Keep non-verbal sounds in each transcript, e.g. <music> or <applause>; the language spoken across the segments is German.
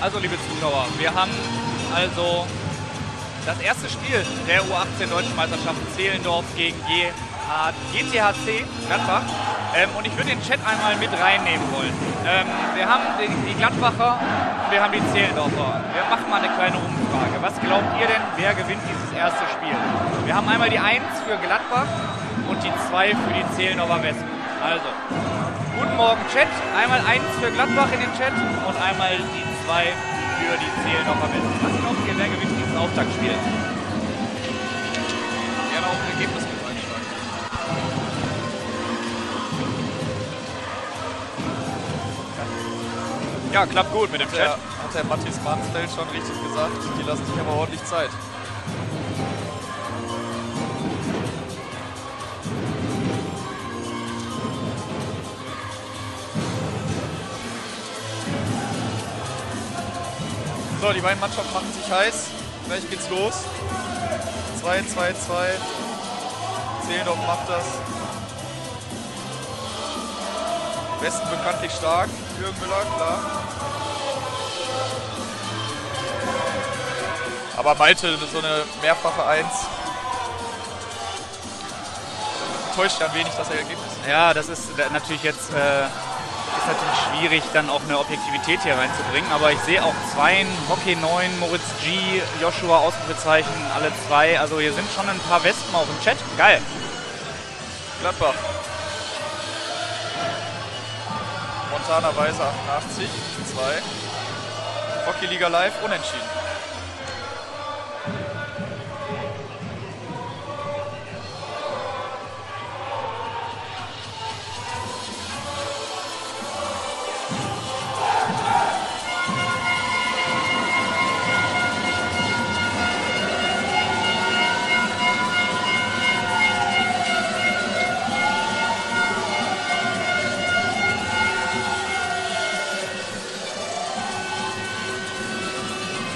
Also, liebe Zuschauer, wir haben also das erste Spiel der U18 Deutschen Meisterschaft Zehlendorf gegen GTHC Gladbach. Ähm, und ich würde den Chat einmal mit reinnehmen wollen. Ähm, wir haben die, die Gladbacher und wir haben die Zehlendorfer. Wir machen mal eine kleine Umfrage. Was glaubt ihr denn, wer gewinnt dieses erste Spiel? Wir haben einmal die 1 für Gladbach und die 2 für die Zehlendorfer Westen. Also, guten Morgen Chat. Einmal 1 für Gladbach in den Chat und einmal die 2 für die Zehlendorfer Westen. Was glaubt ihr, wer gewinnt dieses Auftaktspiel? Gerne auch ein Ergebnis Ja, klappt gut mit dem Chat. hat der Matthias Mansfeld schon richtig gesagt. Die lassen sich aber ordentlich Zeit. So, die beiden Mannschaften machen sich heiß. Gleich geht's los. 2, 2, 2. Zehlendorf macht das. Westen bekanntlich stark. Jürgen Müller, klar. Aber Malte, so eine mehrfache Eins. Täuscht ja ein wenig das Ergebnis. Ja, das ist natürlich jetzt äh, ist natürlich schwierig, dann auch eine Objektivität hier reinzubringen. Aber ich sehe auch Zweien, Hockey 9, Moritz G, Joshua Ausrufezeichen, alle zwei. Also hier sind schon ein paar Wespen auch im Chat. Geil. Gladbach. Montana Weise 88, 2. Hockeyliga Live, unentschieden.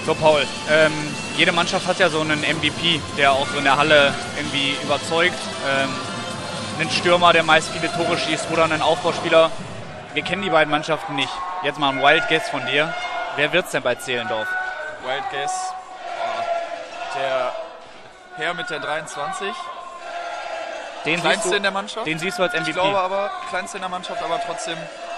So, Paul, ähm, jede Mannschaft hat ja so einen MVP, der auch so in der Halle irgendwie überzeugt. Ähm, einen Stürmer, der meist viele Tore schießt oder einen Aufbauspieler. Wir kennen die beiden Mannschaften nicht. Jetzt mal ein Wild Guess von dir. Wer wird's denn bei Zehlendorf? Wild Guess. Oh, Der Herr mit der 23. Den Kleinste du, in der Mannschaft. den siehst du als MVP. Ich glaube aber, kleinste in der Mannschaft, aber trotzdem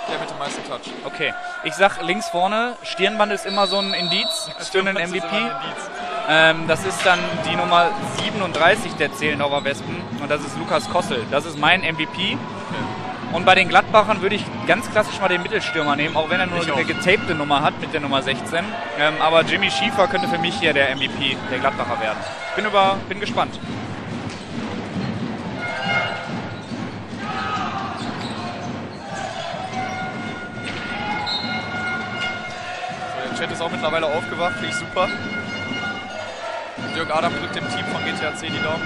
der mit dem meisten Touch. Okay, ich sag links vorne, Stirnband ist immer so ein Indiz für einen MVP. immer ein Indiz. Ähm, das ist dann die Nummer 37 der Zehlendorfer Wespen und das ist Lukas Kossel. Das ist mein MVP. Und bei den Gladbachern würde ich ganz klassisch mal den Mittelstürmer nehmen, auch wenn er nur Ich eine getapte Nummer hat mit der Nummer 16. Ähm, aber Jimmy Schiefer könnte für mich hier der MVP der Gladbacher werden. Bin, über, bin gespannt. Chat ist auch mittlerweile aufgewacht, finde ich super. Dirk Adam drückt dem Team von GTHC die Daumen.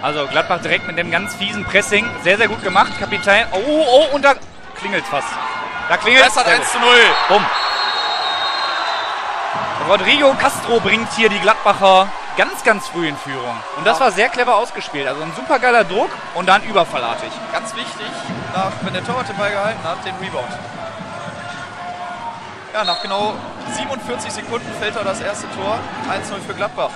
Also Gladbach direkt mit dem ganz fiesen Pressing. Sehr, sehr gut gemacht. Kapitän. Oh, oh, und da klingelt fast. Da klingelt Das hat 1 zu 0. Bumm. Rodrigo Castro bringt hier die Gladbacher ganz, ganz früh in Führung. Und das Ja. war sehr clever ausgespielt. Also ein super geiler Druck und dann überfallartig. Ganz wichtig, nach, wenn der Torwart den Ball gehalten hat, den Rebound. Ja, nach genau 47 Sekunden fällt er das erste Tor. 1-0 für Gladbach.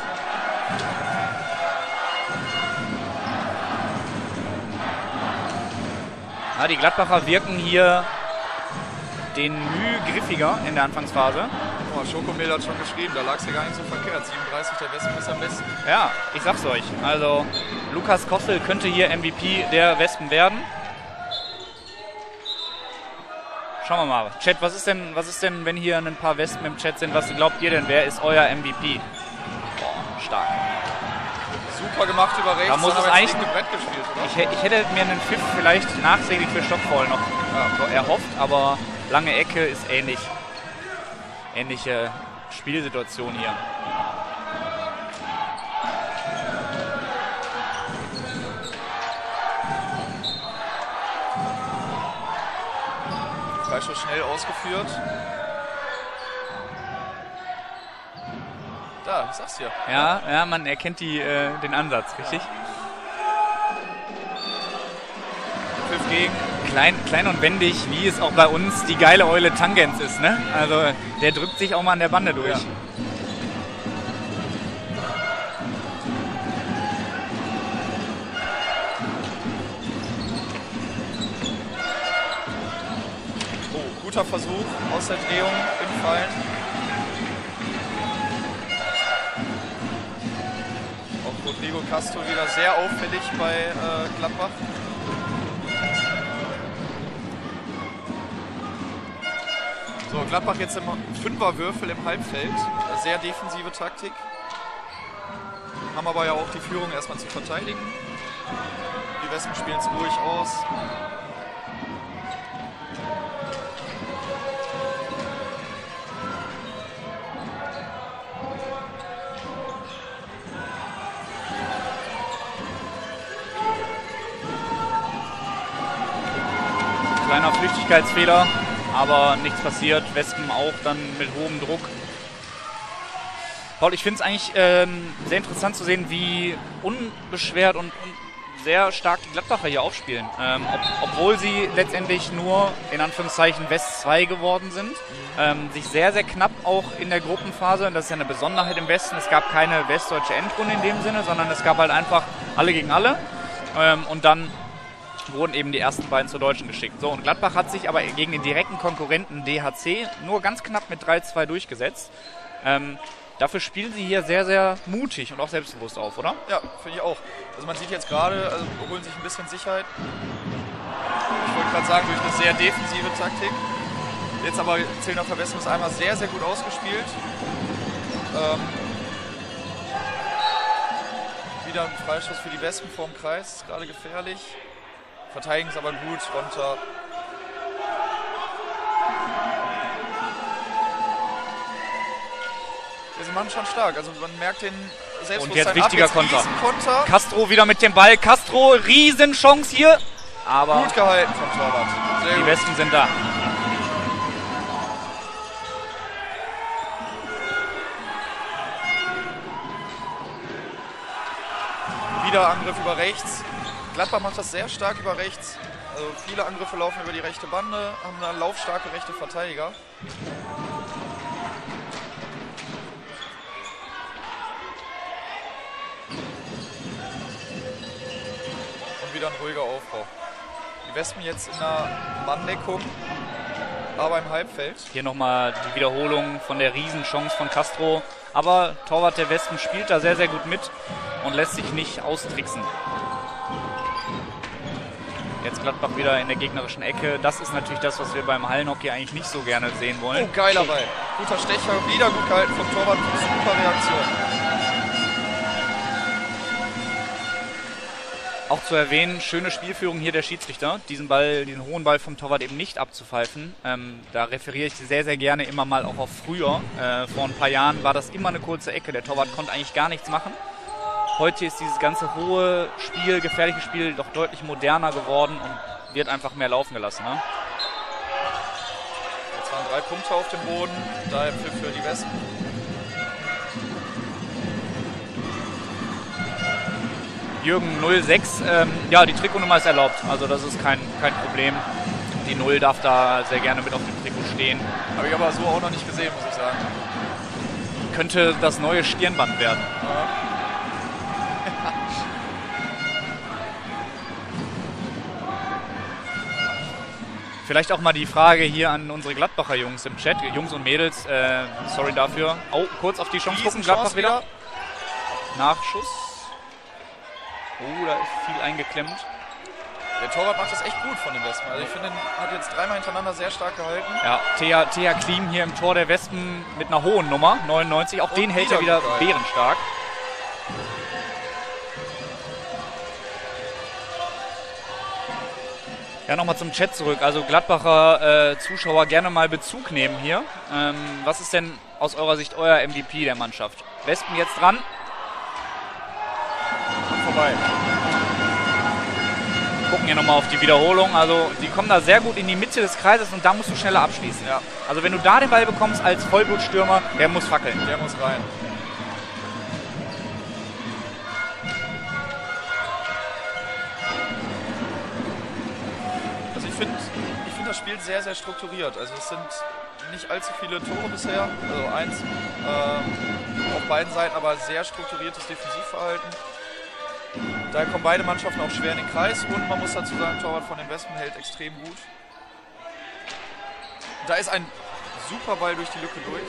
Ja, die Gladbacher wirken hier den Mühe griffiger in der Anfangsphase. Oh, Schokomil hat schon geschrieben, da lag es ja gar nicht so verkehrt. 37 der Westen ist am besten. Ja, ich sag's euch. Also Lukas Kossel könnte hier MVP der Wespen werden. Schauen wir mal. Chat, was ist denn, was ist denn, wenn hier ein paar Wespen im Chat sind, was glaubt ihr denn, wer ist euer MVP? Boah, stark. Super gemacht über rechts. Da muss es eigentlich- linke Brett gespielt? Ich, ich hätte mir einen Pfiff vielleicht nachträglich für Stockfall noch äh, erhofft, aber lange Ecke ist ähnlich ähnliche Spielsituation hier. Freischuss schnell ausgeführt. Da, ich sag's dir. Ja, ja, man erkennt die, äh, den Ansatz, richtig? Ja. Pfiff gegen. Klein, klein und wendig, wie es auch bei uns die geile Eule Tangens ist, ne? Also der drückt sich auch mal an der Bande durch. Ja. Oh, guter Versuch aus der Drehung im Fallen. Auch Rodrigo Castro wieder sehr auffällig bei äh, Gladbach. So, Gladbach jetzt im Fünferwürfel im Halbfeld. Sehr defensive Taktik. Haben aber ja auch die Führung erstmal zu verteidigen. Die Wespen spielen es ruhig aus. Kleiner Flüchtigkeitsfehler, aber nichts passiert. Wespen auch dann mit hohem Druck. Paul, ich finde es eigentlich ähm, sehr interessant zu sehen, wie unbeschwert und, und sehr stark die Gladbacher hier aufspielen. Ähm, ob, obwohl sie letztendlich nur in Anführungszeichen West 2 geworden sind. Ähm, sich sehr, sehr knapp auch in der Gruppenphase. Das ist ja eine Besonderheit im Westen. Es gab keine westdeutsche Endrunde in dem Sinne, sondern es gab halt einfach alle gegen alle. Ähm, und dann wurden eben die ersten beiden zur Deutschen geschickt. So, und Gladbach hat sich aber gegen den direkten Konkurrenten DHC nur ganz knapp mit 3-2 durchgesetzt. Ähm, dafür spielen sie hier sehr, sehr mutig und auch selbstbewusst auf, oder? Ja, finde ich auch. Also man sieht jetzt gerade, also holen sich ein bisschen Sicherheit. Ich wollte gerade sagen, durch eine sehr defensive Taktik. Jetzt aber Zählner Verwestung ist einmal sehr, sehr gut ausgespielt. Ähm, wieder ein Freistoß für die Wespen vorm Kreis, gerade gefährlich. Verteidigen es aber gut runter. Ja, sie machen schon stark. Also man merkt den Selbstbewusstsein Und jetzt wichtiger ab. Konter. Konter. Castro wieder mit dem Ball. Castro, Riesenchance hier. Aber Gut gehalten vom Torwart. Sehr die gut. Westen sind da. Wieder Angriff über rechts. Gladbach macht das sehr stark über rechts. Also viele Angriffe laufen über die rechte Bande, haben da laufstarke rechte Verteidiger. Und wieder ein ruhiger Aufbau. Die Wespen jetzt in der Manndeckung, aber im Halbfeld. Hier nochmal die Wiederholung von der Riesenchance von Castro. Aber Torwart der Westen spielt da sehr, sehr gut mit und lässt sich nicht austricksen. Jetzt Gladbach wieder in der gegnerischen Ecke. Das ist natürlich das, was wir beim Hallenhockey eigentlich nicht so gerne sehen wollen. Oh, geiler Ball. Guter Stecher, wieder gut gehalten vom Torwart. Super Reaktion. Auch zu erwähnen, schöne Spielführung hier der Schiedsrichter, diesen Ball, diesen hohen Ball vom Torwart eben nicht abzupfeifen. Ähm, da referiere ich sehr, sehr gerne immer mal auch auf früher. Äh, vor ein paar Jahren war das immer eine kurze Ecke. Der Torwart konnte eigentlich gar nichts machen. Heute ist dieses ganze hohe Spiel, gefährliche Spiel doch deutlich moderner geworden und wird einfach mehr laufen gelassen. Ne? Jetzt waren drei Punkte auf dem Boden. Daher für die Wespen. Jürgen 06, ähm, ja, die Trikotnummer ist erlaubt, also das ist kein, kein Problem. Die 0 darf da sehr gerne mit auf dem Trikot stehen. Habe ich aber so auch noch nicht gesehen, muss ich sagen. Könnte das neue Stirnband werden. Vielleicht auch mal die Frage hier an unsere Gladbacher Jungs im Chat, Jungs und Mädels, äh, sorry dafür. Oh, kurz auf die Chance gucken, Gladbach wieder. Nachschuss. Oh, da ist viel eingeklemmt. Der Torwart macht das echt gut von den Wespen. Also ich finde, er hat jetzt dreimal hintereinander sehr stark gehalten. Ja, Thea, Thea Klim hier im Tor der Wespen mit einer hohen Nummer, 99. Auch Und den hält er wieder rein. bärenstark. Ja, nochmal zum Chat zurück. Also Gladbacher äh, Zuschauer gerne mal Bezug nehmen hier. Ähm, was ist denn aus eurer Sicht euer MVP der Mannschaft? Wespen jetzt dran. Und vorbei. gucken hier nochmal auf die Wiederholung. Also die kommen da sehr gut in die Mitte des Kreises und da musst du schneller abschließen. Ja. Also wenn du da den Ball bekommst als Vollblutstürmer, der muss fackeln. Der muss rein. Das Spiel sehr, sehr strukturiert. Also es sind nicht allzu viele Tore bisher, also eins ähm, auf beiden Seiten, aber sehr strukturiertes Defensivverhalten. Daher kommen beide Mannschaften auch schwer in den Kreis und man muss dazu sagen, Torwart von den Wespen hält extrem gut. Da ist ein super Ball durch die Lücke durch.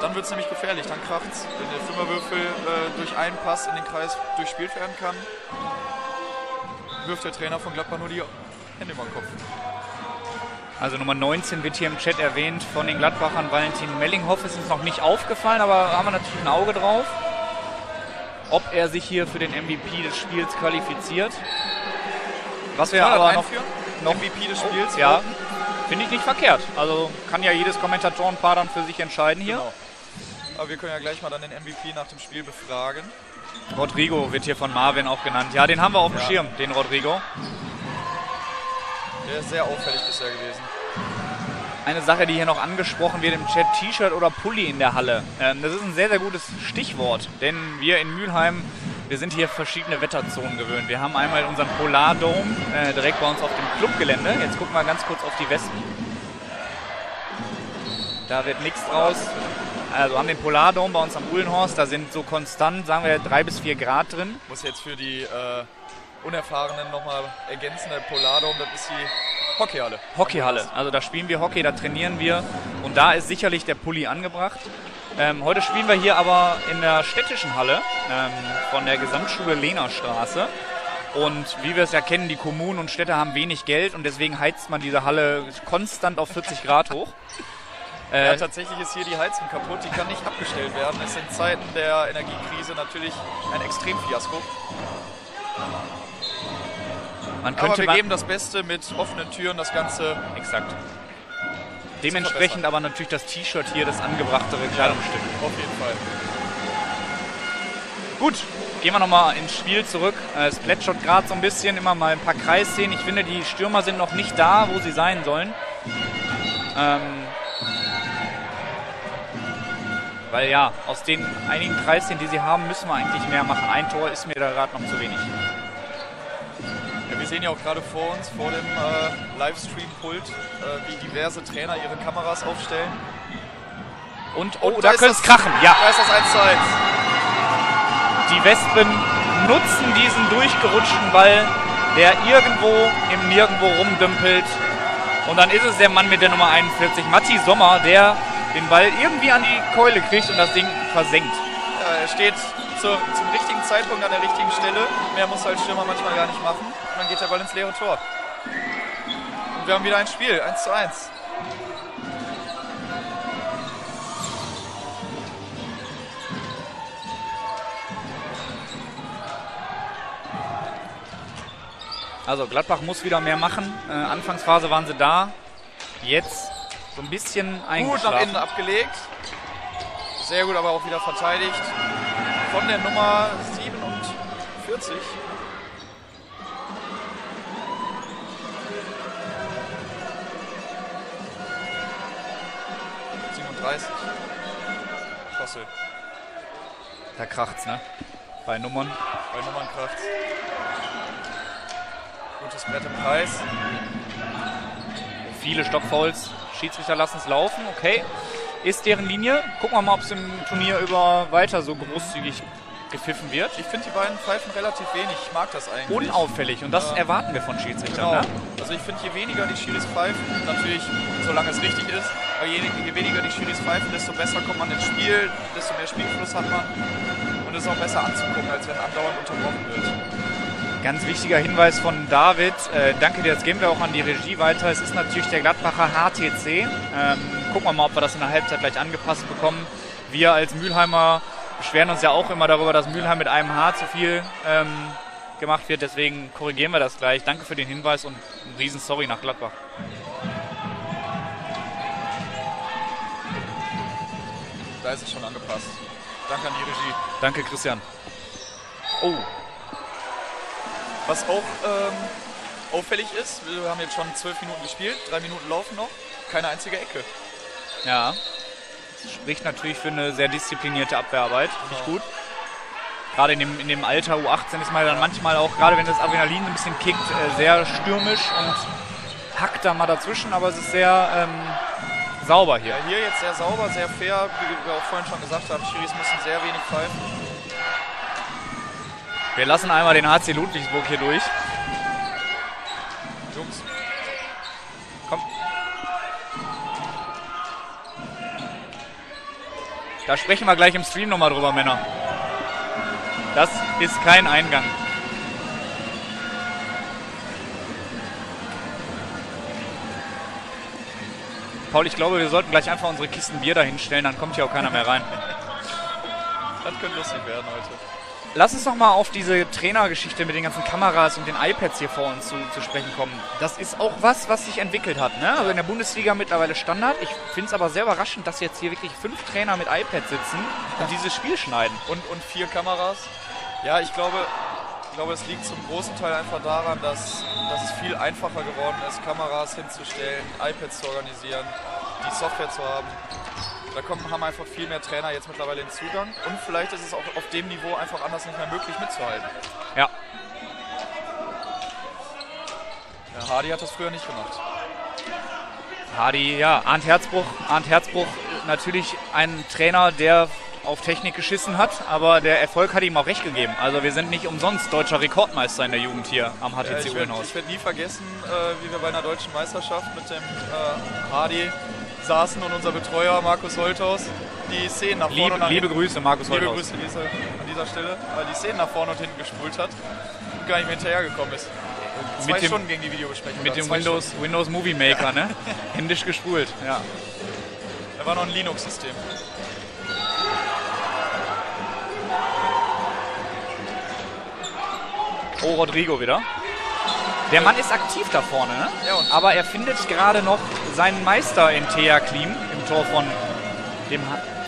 Dann wird es nämlich gefährlich, dann kracht es. Wenn der Fünferwürfel äh, durch einen Pass in den Kreis durchspielt werden kann, wirft der Trainer von Gladbach nur die Hände über den Kopf. Also Nummer 19 wird hier im Chat erwähnt von den Gladbachern. Valentin Mellinghoff ist uns noch nicht aufgefallen, aber haben wir natürlich ein Auge drauf. Ob er sich hier für den MVP des Spiels qualifiziert. Was wir aber noch, noch MVP des Spiels. Ja, finde ich nicht verkehrt. Also kann ja jedes Kommentatorenpaar dann für sich entscheiden hier. Genau. Aber wir können ja gleich mal dann den MVP nach dem Spiel befragen. Rodrigo wird hier von Marvin auch genannt. Ja, den haben wir auf dem Ja. Schirm, den Rodrigo. Der ist sehr auffällig bisher gewesen. Eine Sache, die hier noch angesprochen wird im Chat, T-Shirt oder Pulli in der Halle. Ähm, das ist ein sehr, sehr gutes Stichwort, denn wir in Mülheim, wir sind hier verschiedene Wetterzonen gewöhnt. Wir haben einmal unseren Polardome äh, direkt bei uns auf dem Clubgelände. Jetzt gucken wir ganz kurz auf die Wespen. Da wird nichts draus. Also haben den Polardome bei uns am Uhlenhorst, da sind so konstant, sagen wir, drei bis vier Grad drin. Muss jetzt für die äh, Unerfahrenen nochmal ergänzen. Der Polardom, das ist die Hockeyhalle. Hockeyhalle. Also da spielen wir Hockey, da trainieren wir und da ist sicherlich der Pulli angebracht. Ähm, heute spielen wir hier aber in der städtischen Halle ähm, von der Gesamtschule Lehnerstraße. Und wie wir es ja kennen, die Kommunen und Städte haben wenig Geld und deswegen heizt man diese Halle konstant auf 40 Grad hoch. Ja, Äh, tatsächlich ist hier die Heizung kaputt, die kann nicht abgestellt werden. Ist in Zeiten der Energiekrise natürlich ein Extremfiasko. Man Aber könnte wir man, geben das Beste mit offenen Türen das Ganze. exakt. Dementsprechend aber natürlich das T-Shirt hier das angebrachtere Kleidungsstück. Auf jeden Fall. Gut, gehen wir nochmal ins Spiel zurück. Äh, Es plätschert gerade so ein bisschen, immer mal ein paar Kreisszenen. Ich finde, die Stürmer sind noch nicht da, wo sie sein sollen. Ähm, weil ja, aus den einigen Kreisszenen, die sie haben, müssen wir eigentlich mehr machen. Ein Tor ist mir da gerade noch zu wenig. Wir sehen ja auch gerade vor uns, vor dem äh, Livestream-Pult, äh, wie diverse Trainer ihre Kameras aufstellen. Und, oh, Und da ist könnte es krachen. Ja, Da ist das 1 zu 1. die Wespen nutzen diesen durchgerutschten Ball, der irgendwo im Nirgendwo rumdümpelt. Und dann ist es der Mann mit der Nummer 41, Matti Sommer, der den Ball irgendwie an die Keule kriegt und das Ding versenkt. Ja, er steht zur, zum richtigen Zeitpunkt an der richtigen Stelle. Mehr muss als Stürmer manchmal gar nicht machen. Und dann geht der Ball ins leere Tor. Und wir haben wieder ein Spiel, 1 zu 1. Also Gladbach muss wieder mehr machen. Äh, Anfangsphase waren sie da. Jetzt so ein bisschen Gut nach eingeschlafen. innen abgelegt. Sehr gut, aber auch wieder verteidigt. Von der Nummer 47. ...37. Kossel. Da kracht's, ne? Bei Nummern. Bei Nummernkraft. Gutes Brett im Preis. Viele Stockfouls. Schiedsrichter lassen es laufen. Okay. Ist deren Linie. Gucken wir mal, ob es im Turnier über weiter so großzügig gepfiffen wird. Ich finde die beiden pfeifen relativ wenig. Ich mag das eigentlich. Unauffällig. Und das Ja. erwarten wir von Schiedsrichtern. Genau. Ne? Also ich finde, je weniger die Schiris pfeifen, natürlich, solange es richtig ist, aber je, je weniger die Schiris pfeifen, desto besser kommt man ins Spiel, desto mehr Spielfluss hat man und es ist auch besser anzugucken, als wenn andauernd unterbrochen wird. Ganz wichtiger Hinweis von David. Äh, danke dir, das geben wir auch an die Regie weiter. Es ist natürlich der Gladbacher HTC. Ähm, gucken wir mal, ob wir das in der Halbzeit gleich angepasst bekommen. Wir als Mülheimer beschweren uns ja auch immer darüber, dass Mülheim mit einem H zu viel ähm, gemacht wird. Deswegen korrigieren wir das gleich. Danke für den Hinweis und ein riesen Sorry nach Gladbach. Da ist es schon angepasst. Danke an die Regie. Danke, Christian. Oh. Was auch ähm, auffällig ist, wir haben jetzt schon zwölf Minuten gespielt, drei Minuten laufen noch, keine einzige Ecke. Ja. Das spricht natürlich für eine sehr disziplinierte Abwehrarbeit. Finde ich gut. Gerade in dem, in dem Alter U18 ist man dann manchmal auch, gerade wenn das Adrenalin ein bisschen kickt, äh, sehr stürmisch und hackt da mal dazwischen, aber es ist sehr ähm, sauber hier. Ja, hier jetzt sehr sauber, sehr fair, wie wir auch vorhin schon gesagt haben, Schiris müssen sehr wenig pfeifen. Wir lassen einmal den HC Ludwigsburg hier durch. Jungs, Komm. Da sprechen wir gleich im Stream nochmal drüber, Männer. Das ist kein Eingang. Paul, ich glaube, wir sollten gleich einfach unsere Kisten Bier dahin stellen, dann kommt hier auch keiner mehr rein. das könnte lustig werden heute. Lass uns noch mal auf diese Trainergeschichte mit den ganzen Kameras und den iPads hier vor uns zu, zu sprechen kommen. Das ist auch was, was sich entwickelt hat. Ne? Also in der Bundesliga mittlerweile Standard. Ich finde es aber sehr überraschend, dass jetzt hier wirklich fünf Trainer mit iPads sitzen und dieses Spiel schneiden. Und, und vier Kameras. Ja, ich glaube, ich glaube, es liegt zum großen Teil einfach daran, dass, dass es viel einfacher geworden ist, Kameras hinzustellen, iPads zu organisieren, die Software zu haben. Da kommen, haben einfach viel mehr Trainer jetzt mittlerweile den Zugang. Und vielleicht ist es auch auf dem Niveau einfach anders nicht mehr möglich mitzuhalten. Ja. Der Hardy hat das früher nicht gemacht. Hardy, ja, Arndt Herzbruch. Arndt Herzbruch, natürlich ein Trainer, der auf Technik geschissen hat, aber der Erfolg hat ihm auch recht gegeben. Also wir sind nicht umsonst deutscher Rekordmeister in der Jugend hier am HTC ich werde nie vergessen, äh, wie wir bei einer deutschen Meisterschaft mit dem äh, Hardy saßen und unser Betreuer Markus Holthaus die Szenen nach vorne Liebe, und nach liebe hinten, Grüße, Markus liebe Holthaus. Grüße an dieser, Stelle, weil die Szenen nach vorne und hinten gespult hat und gar nicht mehr hinterhergekommen ist. Zwei Mit dem- Stunden gegen die Videobesprechung. Mit dem Windows, Windows Movie Maker, ne? <laughs> Händisch gespult, ja. Da war noch ein Linux-System. Oh, Rodrigo wieder. Der Mann ist aktiv da vorne, ne? Ja, aber er findet gerade noch seinen Meister in Thea Klim im Tor von dem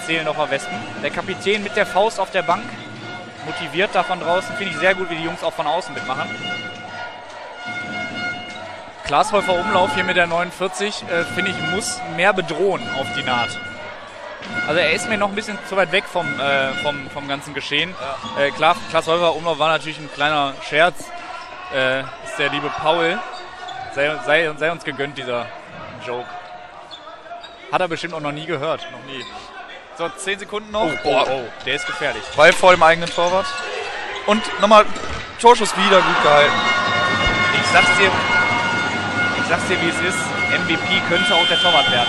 Zehlendorfer Westen. Der Kapitän mit der Faust auf der Bank, motiviert da von draußen. Finde ich sehr gut, wie die Jungs auch von außen mitmachen. Glashäufer Umlauf hier mit der 49, äh, finde ich, muss mehr bedrohen auf die Naht. Also er ist mir noch ein bisschen zu weit weg vom, äh, vom, vom ganzen Geschehen. Äh, klar, Klaas Häufer Umlauf war natürlich ein kleiner Scherz. Äh, ist der liebe Paul. Sei, sei, sei uns gegönnt, dieser Joke. Hat er bestimmt auch noch nie gehört. Noch nie. So, 10 Sekunden noch. Oh, oh, oh, der ist gefährlich. Ball vor dem eigenen Torwart. Und nochmal Torschuss wieder gut gehalten. Ich sag's dir, ich sag's dir, wie es ist. MVP könnte auch der Torwart werden.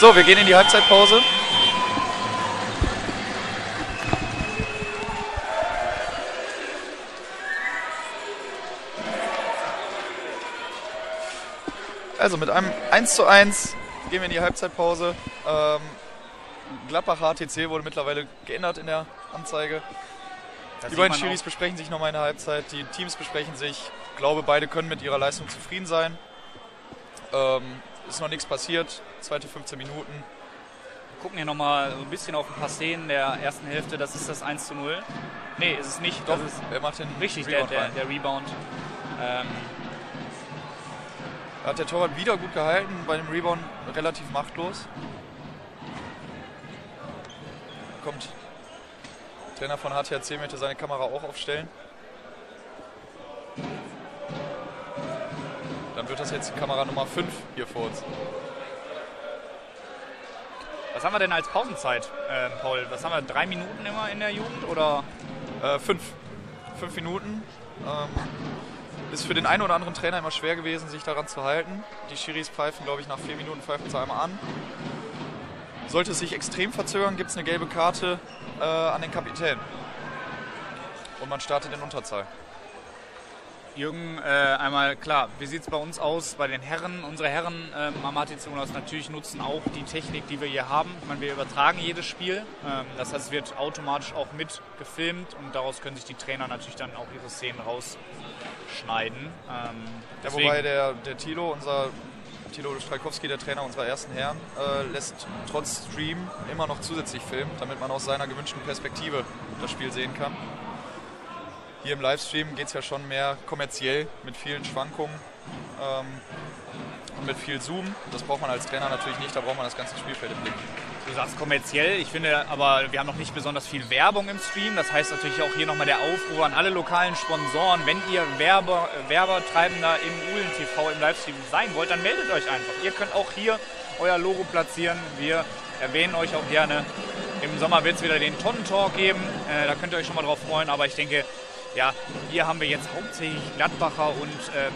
So, wir gehen in die Halbzeitpause. Also mit einem 1 zu 1 gehen wir in die Halbzeitpause. Ähm, Gladbach HTC wurde mittlerweile geändert in der Anzeige. Das Die beiden Schiris besprechen sich nochmal in der Halbzeit, die Teams besprechen sich. Ich glaube, beide können mit ihrer Leistung zufrieden sein. Ähm, ist noch nichts passiert, zweite 15 Minuten. Wir gucken hier nochmal so ein bisschen auf ein paar Szenen der ersten Hälfte. Das ist das 1 zu 0. Nee, ist es nicht. Doch, Das ist er macht den richtig, der, Rebound der, rein. der Rebound. Ähm, Da hat der Torwart wieder gut gehalten, bei dem Rebound relativ machtlos. Kommt Trainer von HTHC möchte seine Kamera auch aufstellen. Dann wird das jetzt die Kamera Nummer 5 hier vor uns. was haben wir denn als Pausenzeit, äh, Paul? Was haben wir? Drei Minuten immer in der Jugend? Oder? Äh, fünf. Fünf Minuten. Ähm, ist für den einen oder anderen Trainer immer schwer gewesen, sich daran zu halten. Die Schiris pfeifen, glaube ich, nach vier Minuten pfeifen sie einmal an. Sollte es sich extrem verzögern, gibt es eine gelbe Karte äh, an den Kapitän. Und man startet in Unterzahl. Jürgen, äh, einmal klar, wie sieht es bei uns aus, bei den Herren? Unsere Herren ähm, am HTC Unas natürlich nutzen auch die Technik, die wir hier haben. Ich meine, wir übertragen jedes Spiel. Ähm, das heißt, es wird automatisch auch mit gefilmt und daraus können sich die Trainer natürlich dann auch ihre Szenen rausschneiden. Ähm, Ja, wobei der, der Tilo, unser Tilo Strajkowski, der Trainer unserer ersten Herren, äh, lässt trotz Stream immer noch zusätzlich filmen, damit man aus seiner gewünschten Perspektive das Spiel sehen kann. Hier im Livestream geht es ja schon mehr kommerziell mit vielen Schwankungen ähm, und mit viel Zoom. Das braucht man als Trainer natürlich nicht, da braucht man das ganze Spielfeld im Blick. Du sagst kommerziell, ich finde aber, wir haben noch nicht besonders viel Werbung im Stream. Das heißt natürlich auch hier nochmal der Aufruf an alle lokalen Sponsoren. Wenn ihr Werber, Werbetreibender im Uhlen TV im Livestream sein wollt, dann meldet euch einfach. Ihr könnt auch hier euer Logo platzieren. Wir erwähnen euch auch gerne. Im Sommer wird es wieder den Tonnentalk geben. Äh, da könnt ihr euch schon mal drauf freuen. Aber ich denke, ja, hier haben wir jetzt hauptsächlich Gladbacher und ähm,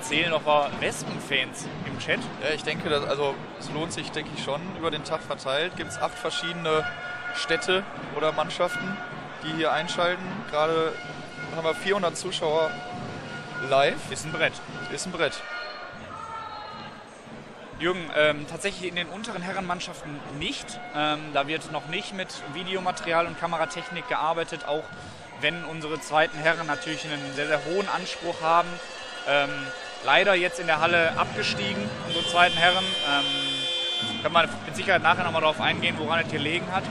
Zehlnocher Wespen-Fans im Chat. Ja, ich denke, dass, also es lohnt sich, denke ich schon, über den Tag verteilt. Gibt es acht verschiedene Städte oder Mannschaften, die hier einschalten. Gerade haben wir 400 Zuschauer live. Ist ein Brett. Ist ein Brett. Jürgen, ähm, tatsächlich in den unteren Herrenmannschaften nicht. Ähm, da wird noch nicht mit Videomaterial und Kameratechnik gearbeitet, auch wenn unsere zweiten Herren natürlich einen sehr, sehr hohen Anspruch haben. Ähm, leider jetzt in der Halle abgestiegen, unsere zweiten Herren. Ähm, können wir mit Sicherheit nachher nochmal darauf eingehen, woran es hier gelegen hat.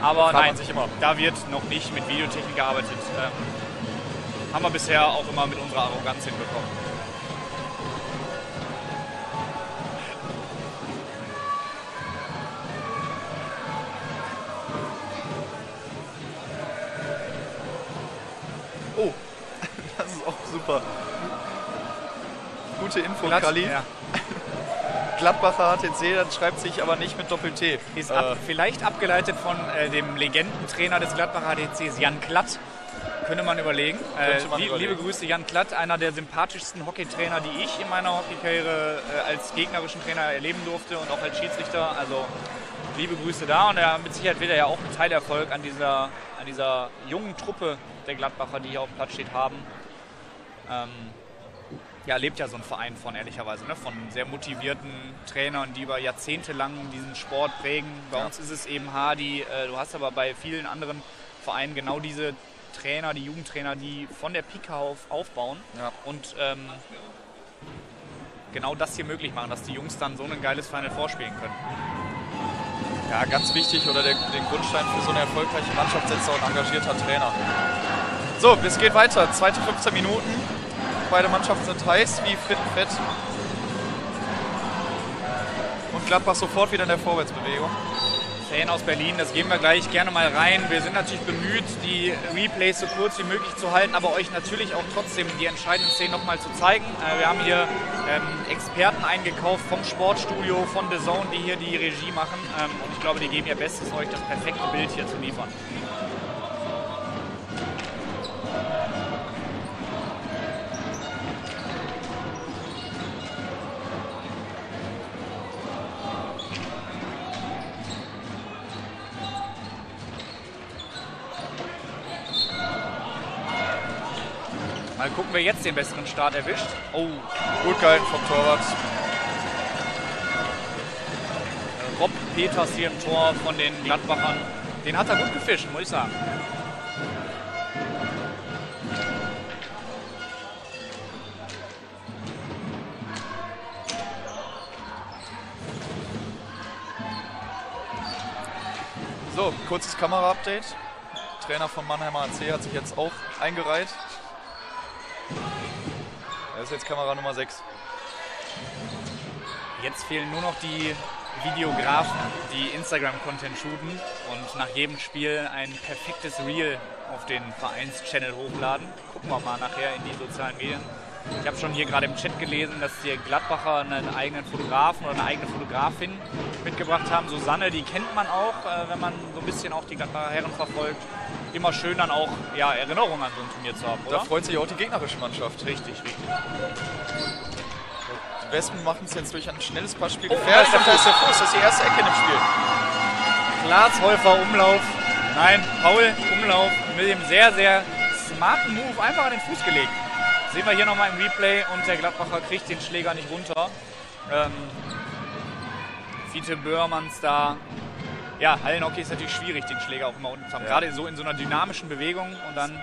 Aber nein, da wird noch nicht mit Videotechnik gearbeitet. Ähm, haben wir bisher auch immer mit unserer Arroganz hinbekommen. Super. Gute Info, Glatt, Kali. ja. <laughs> Gladbacher HTC, das schreibt sich aber nicht mit Doppel-T. Ist Äh, ab, vielleicht abgeleitet von äh, dem Legendentrainer des Gladbacher HDCs, Jan Klatt. Könnte man überlegen. Könnte Äh, man lie- überlegen. Liebe Grüße, Jan Klatt, einer der sympathischsten Hockeytrainer, die ich in meiner Hockeykarriere äh, als gegnerischen Trainer erleben durfte und auch als Schiedsrichter. Also liebe Grüße da und er, mit Sicherheit wird er ja auch einen Teilerfolg an dieser, an dieser jungen Truppe der Gladbacher, die hier auf dem Platz steht, haben. Ähm, ja, lebt ja so ein Verein von, ehrlicherweise, ne? von sehr motivierten Trainern, die über Jahrzehnte lang diesen Sport prägen. Bei Ja. uns ist es eben Hardy, äh, du hast aber bei vielen anderen Vereinen genau diese Trainer, die Jugendtrainer, die von der Pike auf aufbauen Ja. und ähm, genau das hier möglich machen, dass die Jungs dann so ein geiles Final vorspielen können. Ja, ganz wichtig oder der, den Grundstein für so eine erfolgreiche Mannschaft setzt auch ein engagierter Trainer. So, es geht weiter. Zweite 15 Minuten. Beide Mannschaften sind heiß wie Fit und Fett. Und Gladbach sofort wieder in der Vorwärtsbewegung. Fan aus Berlin, das gehen wir gleich gerne mal rein. Wir sind natürlich bemüht, die Replays so kurz wie möglich zu halten, aber euch natürlich auch trotzdem die entscheidenden Szenen nochmal zu zeigen. Äh, wir haben hier ähm, Experten eingekauft vom Sportstudio, von The Zone, die hier die Regie machen. Ähm, und ich glaube, die geben ihr Bestes, euch das perfekte Bild hier zu liefern. Jetzt den besseren Start erwischt. Oh, Gut gehalten vom Torwart. Rob Peters hier im Tor von den Gladbachern. Den hat er gut gefischt, muss ich sagen. So, kurzes Kamera-Update. Trainer von Mannheimer AC hat sich jetzt auch eingereiht. Er ist jetzt Kamera Nummer 6. Jetzt fehlen nur noch die Videografen, die Instagram-Content shooten und nach jedem Spiel ein perfektes Reel auf den Vereinschannel hochladen. Gucken wir mal nachher in die sozialen Medien. Ich habe schon hier gerade im Chat gelesen, dass die Gladbacher einen eigenen Fotografen oder eine eigene Fotografin mitgebracht haben. Susanne, die kennt man auch, äh, wenn man so ein bisschen auch die Gladbacher Herren verfolgt. Immer schön dann auch ja, Erinnerungen an so ein Turnier zu haben, Da oder? freut sich auch die gegnerische Mannschaft. Richtig, richtig. Die Wespen machen es jetzt durch ein schnelles Passspiel Oh, gefährlich. da ist der da der Fuß. Das ist die erste Ecke dem Spiel. Glashäufer Umlauf. Nein, Paul Umlauf mit dem sehr, sehr smarten Move einfach an den Fuß gelegt. Sehen wir hier nochmal im Replay und der Gladbacher kriegt den Schläger nicht runter. Ähm, Fiete Böhrmanns da. Ja, Hallenhockey ist natürlich schwierig, den Schläger auch immer unten zu haben. Ja. Gerade so in so einer dynamischen Bewegung und dann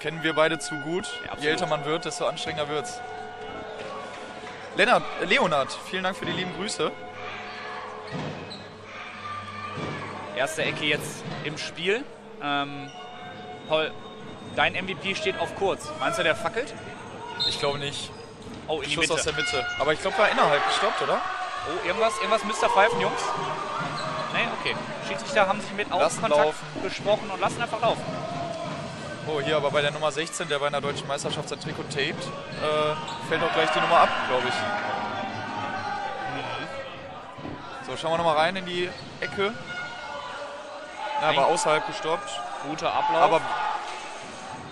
Kennen wir beide zu gut. Ja. Je älter man wird, desto anstrengender wird's. Lennart, äh, Leonard, vielen Dank für die lieben Grüße. erste Ecke jetzt im Spiel. Ähm, Paul dein MVP steht auf kurz. Meinst du, der fackelt? Ich glaube nicht. Oh, Schuss Mitte. aus der Mitte. Aber ich glaube, war innerhalb gestoppt, oder? Oh, irgendwas, irgendwas müsst ihr pfeifen, Jungs? Nee, okay. Schiedsrichter haben sich mit Augenkontakt besprochen und lassen einfach laufen. Oh, hier aber bei der Nummer 16, der bei einer deutschen Meisterschaft sein Trikot taped, äh, fällt auch gleich die Nummer ab, glaube ich. So, schauen wir nochmal rein in die Ecke. Ja, war außerhalb gestoppt. Guter Ablauf. Aber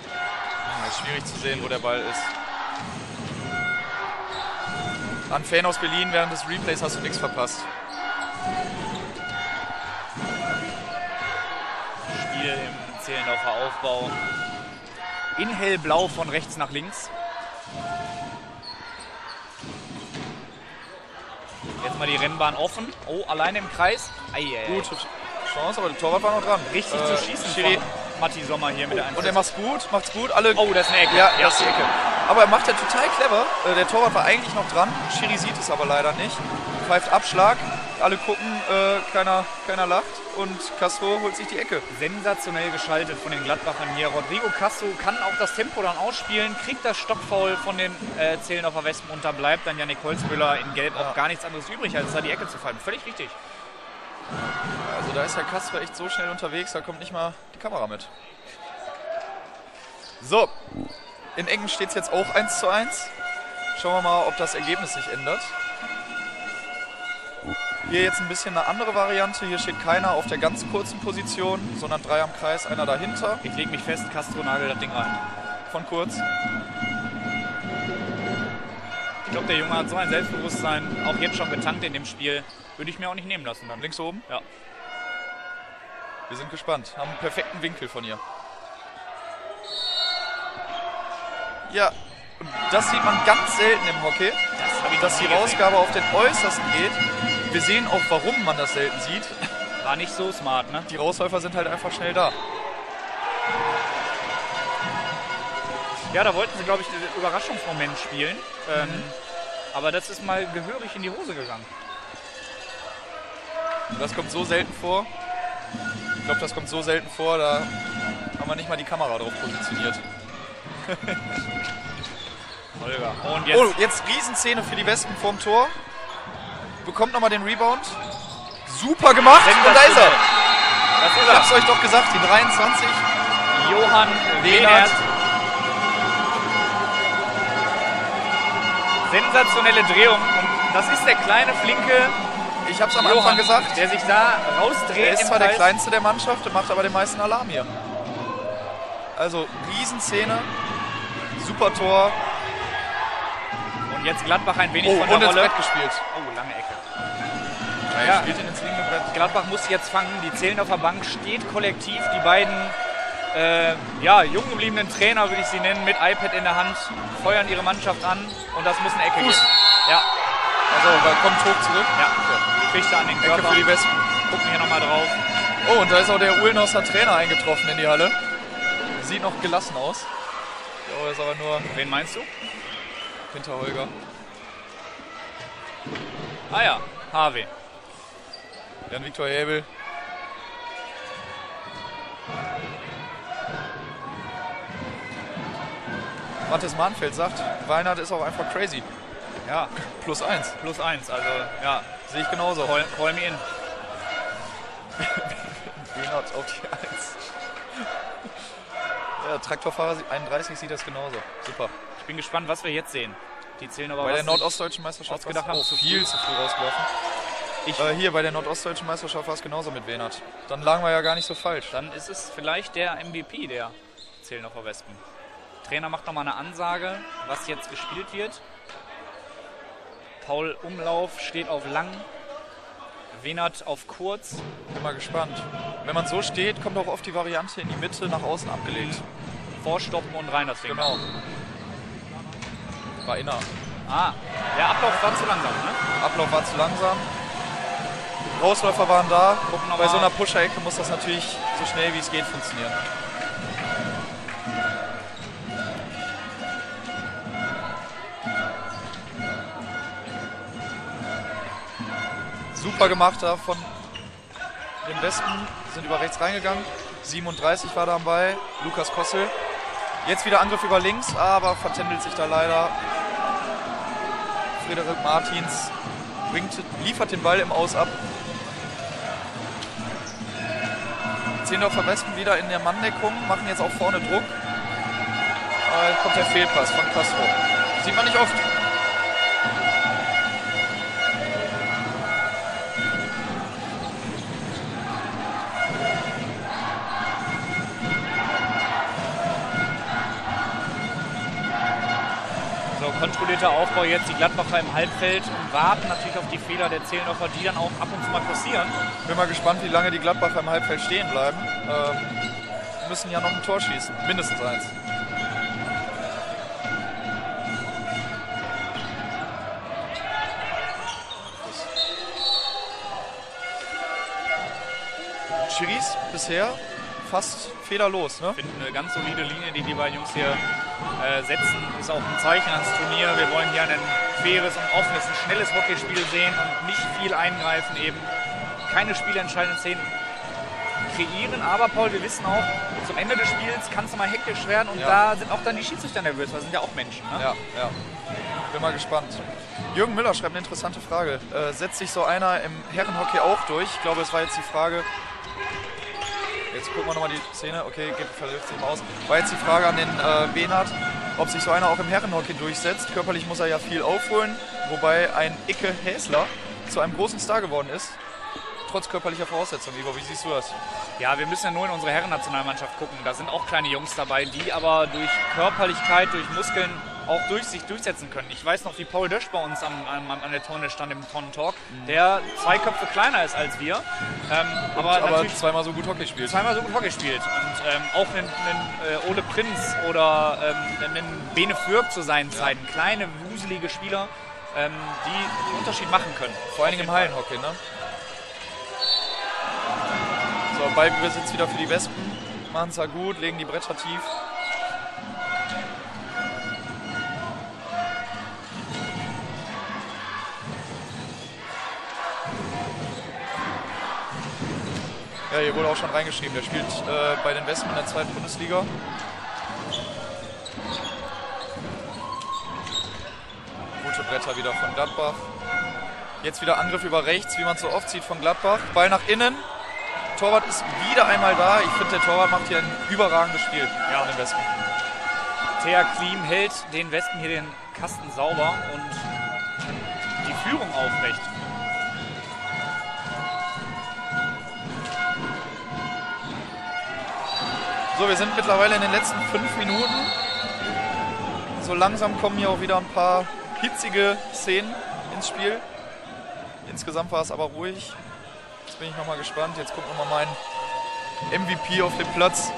ja, ist schwierig zu sehen, wo der Ball ist. An Fan aus Berlin während des Replays hast du nichts verpasst. Zehlendorfer Aufbau. In hellblau von rechts nach links. Jetzt mal die Rennbahn offen. Oh, alleine im Kreis. Eieiei. Gute Chance, aber der Torwart war noch dran. Richtig Äh, zu schießen Schiri. Matti Sommer hier mit der Und er macht's gut, macht's gut. Alle Oh, das ist eine Ecke. Ja, das ist die Ecke. Aber er macht ja total clever. Äh, Der Torwart war eigentlich noch dran. Schiri sieht es aber leider nicht. Pfeift Abschlag. Alle gucken, äh, keiner, keiner lacht. Und Castro holt sich die Ecke. Sensationell geschaltet von den Gladbachern hier. Rodrigo Castro kann auch das Tempo dann ausspielen, kriegt das Stockfoul von den äh, Zehlendorfer Wespen und da bleibt dann Janik Holzmüller in Gelb auch gar nichts anderes übrig, als da die Ecke zu fallen. Völlig richtig. Also da ist Herr Castro echt so schnell unterwegs, da kommt nicht mal die Kamera mit. So, in Engen steht es jetzt auch 1 zu 1. Schauen wir mal, ob das Ergebnis sich ändert. Hier jetzt ein bisschen eine andere Variante. Hier steht keiner auf der ganz kurzen Position, sondern drei am Kreis, einer dahinter. Ich lege mich fest, Castro nagelt das Ding rein. Von kurz. Ich glaube, der Junge hat so ein Selbstbewusstsein, auch jetzt schon getankt in dem Spiel. Würde ich mir auch nicht nehmen lassen dann. Links oben. Ja. Wir sind gespannt. Haben einen perfekten Winkel von ihr. Ja, das sieht man ganz selten im Hockey, Das dass die. Rausgabe auf den Äußersten geht. Wir sehen auch, warum man das selten sieht. War nicht so smart, ne? Die Rausläufer sind halt einfach schnell da. Ja, da wollten sie, glaube ich, den Überraschungsmoment spielen. Ähm, aber das ist mal gehörig in die Hose gegangen. Das kommt so selten vor. Ich glaube, das kommt so selten vor, da haben wir nicht mal die Kamera drauf positioniert. <laughs> Holger. Und jetzt Oh, jetzt Riesenszene für die Wespen vorm Tor. Bekommt nochmal den Rebound. Super gemacht. Und da ist er. Das ist Ich er. hab's euch doch gesagt, die 23. Johann Lehnert. Lehnert. Sensationelle Drehung. Und das ist der kleine, flinke Ich hab's am Johann, Anfang gesagt. der sich da rausdreht. Er ist zwar der Kreis. kleinste der Mannschaft, der macht aber den meisten Alarm hier. Also Riesenszene. Super Tor. Und jetzt Gladbach ein wenig Oh, von und der ins Rolle. Brett gespielt. Oh, lange. Ja, spielt ihn ins liegende Brett. Gladbach muss jetzt fangen. Die Zehlendorfer Bank steht kollektiv. Die beiden äh, ja, jung gebliebenen Trainer, würde ich sie nennen, mit iPad in der Hand, feuern ihre Mannschaft an. Und das muss eine Ecke Fuß. geben. Ja, Also, da kommt hoch zurück. ja. Kriegt er an den Ecke Körper. für die Wespen. Gucken hier nochmal drauf. Oh, und da ist auch der Ulnosser Trainer eingetroffen in die Halle. Sieht noch gelassen aus. Glaube, ist aber nur Wen meinst du? hinter Holger. Ah ja, Harvey. Jan-Viktor Hebel. Mathis Mahnfeld sagt, Weinert ist auch einfach crazy. Ja, Plus eins. plus eins. Also, ja, Sehe ich genauso. call, call me in. Weinert auf die Eins. Ja, Traktorfahrer 31 sieht das genauso. Super. Ich bin gespannt, was wir jetzt sehen. Die zählen aber Bei der nordostdeutschen Meisterschaft ausgedacht haben, oh, zu viel zu früh rausgelaufen. Äh, hier bei der nordostdeutschen Meisterschaft war es genauso mit Wenert. Dann lagen wir ja gar nicht so falsch. Dann ist es vielleicht der MVP der Zählendorfer Wespen. Trainer macht nochmal eine Ansage, was jetzt gespielt wird. Paul Umlauf steht auf lang, Wenert auf kurz. Bin mal gespannt. Wenn man so steht, kommt auch oft die Variante in die Mitte nach außen abgelegt. Vorstoppen und rein das Ding. Genau. War inner. Ah, der Ablauf war zu langsam, ne? Ablauf war zu langsam. Rausläufer waren da. Bei so einer Pusher-Ecke muss das natürlich so schnell wie es geht funktionieren. Super gemacht da von den Westen. Sind über rechts reingegangen. 37 war da am Ball. Lukas Kossel. Jetzt wieder Angriff über links, aber vertändelt sich da leider. Frederik Martins bringt, liefert den Ball im Aus ab. Zehndorfer Wespen wieder in der Manndeckung, machen jetzt auch vorne Druck. Äh, kommt der Fehlpass von Castro. Sieht man nicht oft. So, kontrollierter Aufbau jetzt die Gladbacher im Halbfeld und warten natürlich auf die Fehler der Zehlendorfer, die dann auch ab und zu mal passieren. Bin mal gespannt, wie lange die Gladbacher im Halbfeld stehen bleiben. Ähm, müssen ja noch ein Tor schießen. Mindestens eins. Chiris bisher fast fehlerlos, ne? Ich finde eine ganz solide Linie, die die beiden Jungs hier äh, setzen, ist auch ein Zeichen ans Turnier. Wir wollen hier ein faires und offenes, ein schnelles Hockeyspiel sehen und nicht viel eingreifen eben. Keine spielentscheidenden Szenen kreieren, aber Paul, wir wissen auch, zum Ende des Spiels kann es mal hektisch werden und Ja. da sind auch dann die Schiedsrichter nervös, weil sind ja auch Menschen. Ne? Ja, ja. Bin mal gespannt. Jürgen Müller schreibt eine interessante Frage. Äh, setzt sich so einer im Herrenhockey auch durch? Ich glaube, es war jetzt die Frage. Jetzt gucken wir nochmal die Szene. Okay, geht, verläuft sich aus. War jetzt die Frage an den äh, Benard, ob sich so einer auch im Herrenhockey durchsetzt. Körperlich muss er ja viel aufholen, wobei ein Icke Häsler zu einem großen Star geworden ist. Trotz körperlicher Voraussetzungen. Ivo, wie siehst du das? Ja, wir müssen ja nur in unsere Herrennationalmannschaft gucken. Da sind auch kleine Jungs dabei, die aber durch Körperlichkeit, durch Muskeln auch durch sich durchsetzen können. Ich weiß noch, wie Paul Dösch bei uns am, am, an der Tonne stand im Tonnen-Talk, der zwei Köpfe kleiner ist als wir, ähm, aber, aber natürlich zweimal so gut Hockey spielt. zweimal so gut Hockey spielt. Und ähm, auch einen, einen äh, Ole Prinz oder ähm, einen Bene Fürk zu seinen Zeiten, kleine, wuselige Spieler, ähm, die den Unterschied machen können. Vor allen Dingen im Hallenhockey, ne? So, Ballbesitz wieder für die Wespen. Machen es ja gut, legen die Bretter tief. Ja, hier wurde auch schon reingeschrieben. Der spielt äh, bei den Wespen in der zweiten Bundesliga. Gute Bretter wieder von Gladbach. Jetzt wieder Angriff über rechts, wie man es so oft sieht von Gladbach. Ball nach innen. Torwart ist wieder einmal da. Ich finde, der Torwart macht hier ein überragendes Spiel ja. an den Wespen. Thea Klim hält den Westen hier den Kasten sauber und die Führung aufrecht. So, wir sind mittlerweile in den letzten fünf Minuten. So langsam kommen hier auch wieder ein paar hitzige Szenen ins Spiel. Insgesamt war es aber ruhig. Jetzt bin ich nochmal gespannt. Jetzt gucken wir mal meinen MVP auf den Platz.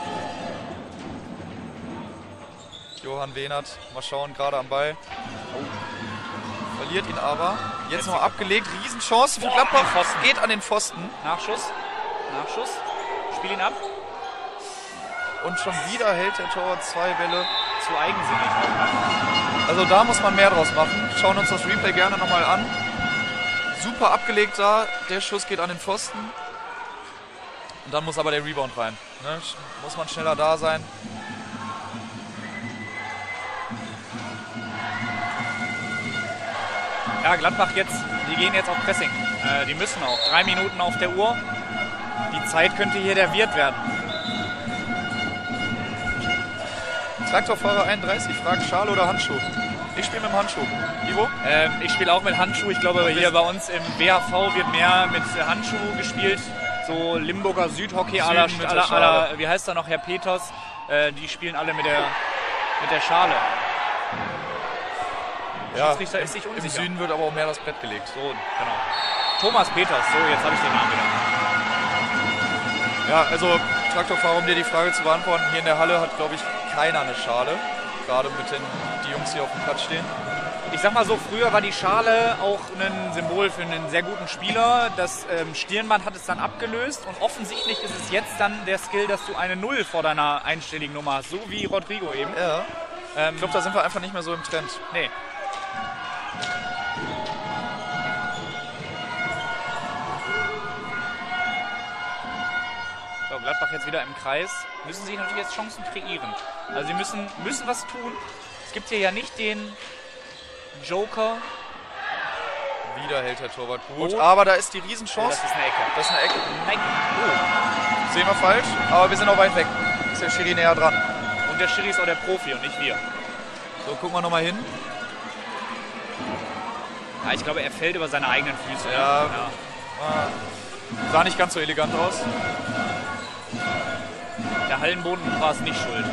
Johann Wehnert. Mal schauen, gerade am Ball. Oh. Verliert ihn aber. Jetzt noch abgelegt. Riesenchance für Boah, Gladbach. Geht an den Pfosten. Nachschuss. Nachschuss. Spiel ihn ab. Und schon wieder hält der Torwart zwei Bälle. Zu eigensinnig? Also da muss man mehr draus machen. Schauen uns das Replay gerne nochmal an. Super abgelegt da. Der Schuss geht an den Pfosten. Und dann muss aber der Rebound rein. Ne? Muss man schneller da sein. Ja, Gladbach jetzt, die gehen jetzt auf Pressing. Äh, die müssen auch. Drei Minuten auf der Uhr. Die Zeit könnte hier der Wirt werden. Traktorfahrer 31 fragt Schal oder Handschuh. Ich spiele mit dem Handschuh. Ivo? Ähm, ich spiele auch mit Handschuh. Ich glaube, hier bei uns im WHV wird mehr mit Handschuh gespielt. So Limburger Südhockey aller, aller, aller, wie heißt da noch, Herr Peters? Äh, die spielen alle mit der, mit der Schale. Ja, Schiedsrichter ist sich im unsicher. Süden wird aber auch mehr das Brett gelegt. So, genau. Thomas Peters, so, jetzt habe ich den Namen wieder. Ja, also Traktorfahrer, um dir die Frage zu beantworten, hier in der Halle hat, glaube ich, keiner eine Schale. Gerade mit den die Jungs, die auf dem Platz stehen. Ich sag mal so, früher war die Schale auch ein Symbol für einen sehr guten Spieler. Das ähm, Stirnband hat es dann abgelöst und offensichtlich ist es jetzt dann der Skill, dass du eine Null vor deiner einstelligen Nummer hast, so wie Rodrigo eben. Ja. Ähm, Ich glaube, da sind wir einfach nicht mehr so im Trend. nee. Gladbach jetzt wieder im Kreis. Müssen sich natürlich jetzt Chancen kreieren. Also sie müssen, müssen was tun. Es gibt hier ja nicht den Joker. Wieder hält der Torwart gut. Oh. Aber da ist die Oh, Riesenchance. das ist eine Ecke. Das ist eine Ecke. Nein. Oh. Sehen wir falsch, aber wir sind auch weit weg. Ist der Schiri näher dran. Und der Schiri ist auch der Profi und nicht wir. So, gucken wir nochmal hin. Ja, ich glaube, er fällt über seine eigenen Füße. Ja. ja. Sah nicht ganz so elegant aus. Der Hallenboden war es nicht schuld.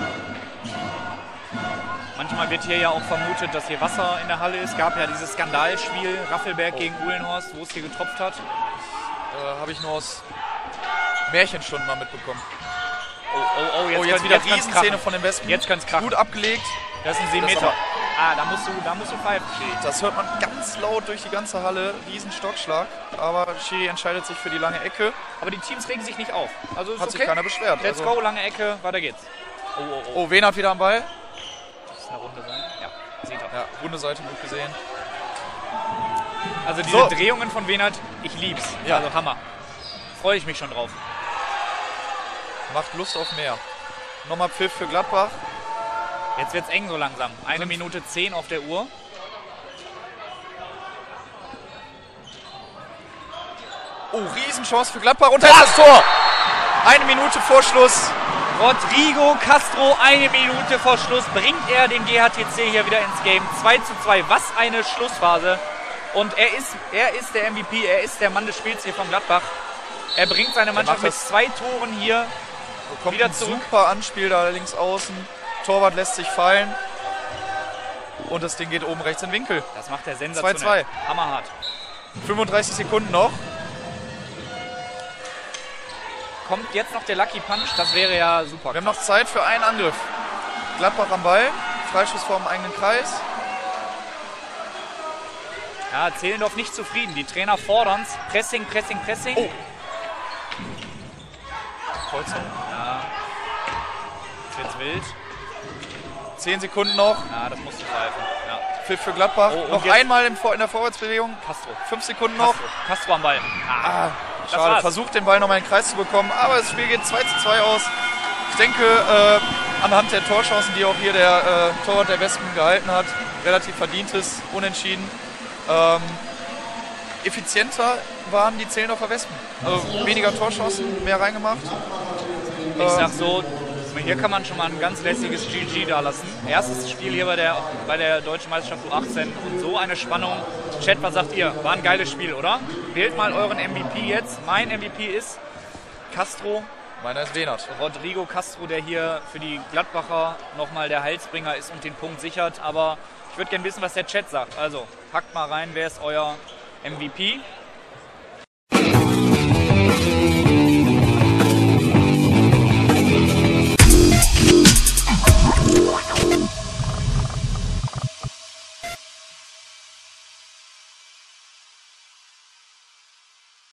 Manchmal wird hier ja auch vermutet, dass hier Wasser in der Halle ist. Gab ja dieses Skandalspiel Raffelberg gegen Uhlenhorst, wo es hier getropft hat. Äh, Habe ich nur aus Märchenstunden mal mitbekommen. Oh, oh, oh, jetzt, oh, jetzt wieder Riesenszene von den Wespen. Jetzt kann es krachen. Gut abgelegt. Das ist ein Das 7 Meter. aber- Ah, da musst du, da musst du pfeifen, Schiri. Das hört man ganz laut durch die ganze Halle. Riesen Stockschlag. Aber Schiri entscheidet sich für die lange Ecke. Aber die Teams regen sich nicht auf. Also Hat okay. sich keiner beschwert. Let's Also- go, lange Ecke, weiter geht's. Oh, oh, oh. Oh, Wen hat wieder am Ball? Das ist eine Runde sein. Ja, sieht er. Ja, runde Seite gut gesehen. Also diese So. Drehungen von Wenert, ich lieb's. Ja. Also Hammer. Freue ich mich schon drauf. Macht Lust auf mehr. Nochmal Pfiff für Gladbach. Jetzt wird's eng so langsam. Eine Minute zehn auf der Uhr. Oh, Riesenchance für Gladbach. Und da ist das Tor. Eine Minute vor Schluss. Rodrigo Castro, eine Minute vor Schluss, bringt er den GHTC hier wieder ins Game. 2 zu 2, was eine Schlussphase. Und er ist, er ist der MVP, er ist der Mann des Spiels hier von Gladbach. Er bringt seine Mannschaft mit zwei Toren hier. Kommt Wieder ein zurück. super Anspiel da links außen. Torwart lässt sich fallen. Und das Ding geht oben rechts in den Winkel. Das macht er sensationell. 2-2. Hammerhart. 35 Sekunden noch. Kommt jetzt noch der Lucky Punch, das wäre ja super. Wir haben noch Zeit für einen Angriff. Gladbach am Ball. Freischuss vor dem eigenen Kreis. Ja, Zehlendorf nicht zufrieden. Die Trainer fordern's. Pressing, Pressing, Pressing. Oh. Kreuzung. Jetzt wird's wild. 10 Sekunden noch. Ja, das musst du pfeifen. Ja. Pfiff für Gladbach. Oh, und noch einmal in der Vorwärtsbewegung. Castro. 5 Sekunden noch. Castro. Am Ball. Ah. Ah, Das schade. Versucht den Ball nochmal in den Kreis zu bekommen. Aber das Spiel geht 2 zu 2 aus. Ich denke, äh, anhand der Torchancen, die auch hier der äh, Torwart der Wespen gehalten hat, relativ verdientes Unentschieden. Ähm, effizienter waren die Zehlendorfer Wespen. Also weniger Torchancen, mehr reingemacht. Ich sag so, hier kann man schon mal ein ganz lässiges GG da lassen. Erstes Spiel hier bei der, bei der Deutschen Meisterschaft U18 und so eine Spannung. Chat, was sagt ihr? War ein geiles Spiel, oder? Wählt mal euren MVP jetzt. Mein MVP ist Castro, Meiner ist Wenert. Rodrigo Castro, der hier für die Gladbacher nochmal der Halsbringer ist und den Punkt sichert. Aber ich würde gerne wissen, was der Chat sagt. Also, packt mal rein, wer ist euer MVP?